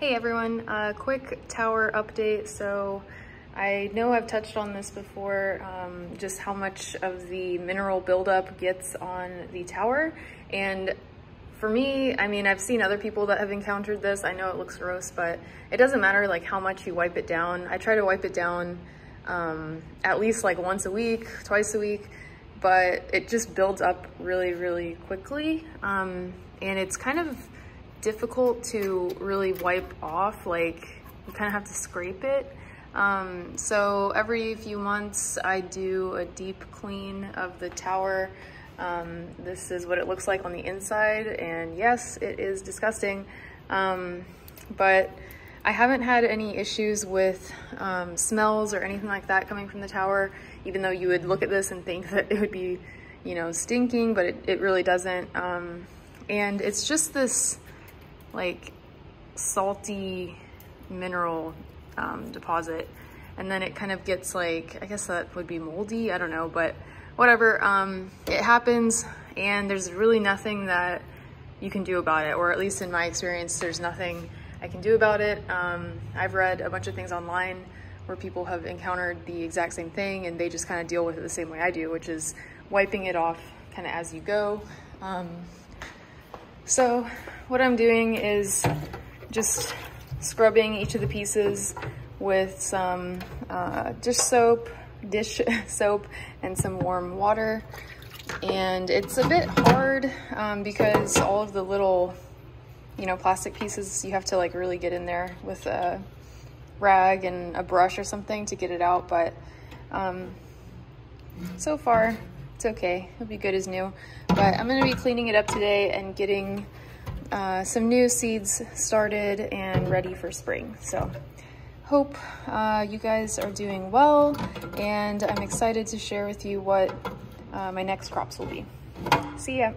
Hey everyone, uh, quick tower update. So I know I've touched on this before, um, just how much of the mineral buildup gets on the tower. And for me, I mean, I've seen other people that have encountered this. I know it looks gross, but it doesn't matter like how much you wipe it down. I try to wipe it down um, at least like once a week, twice a week, but it just builds up really, really quickly. Um, and it's kind of difficult to really wipe off. Like you kind of have to scrape it. Um, so every few months I do a deep clean of the tower. Um, this is what it looks like on the inside and yes, it is disgusting. Um, but I haven't had any issues with um, smells or anything like that coming from the tower, even though you would look at this and think that it would be, you know, stinking, but it, it really doesn't. Um, and it's just this like salty mineral um, deposit. And then it kind of gets like, I guess that would be moldy, I don't know, but whatever. Um, it happens and there's really nothing that you can do about it, or at least in my experience, there's nothing I can do about it. Um, I've read a bunch of things online where people have encountered the exact same thing and they just kind of deal with it the same way I do, which is wiping it off kind of as you go. Um, so what I'm doing is just scrubbing each of the pieces with some uh, dish soap, dish soap, and some warm water. And it's a bit hard um, because all of the little, you know, plastic pieces, you have to like really get in there with a rag and a brush or something to get it out. But um, so far, it's okay. It'll be good as new. But I'm gonna be cleaning it up today and getting uh, some new seeds started and ready for spring. So hope uh, you guys are doing well and I'm excited to share with you what uh, my next crops will be. See ya.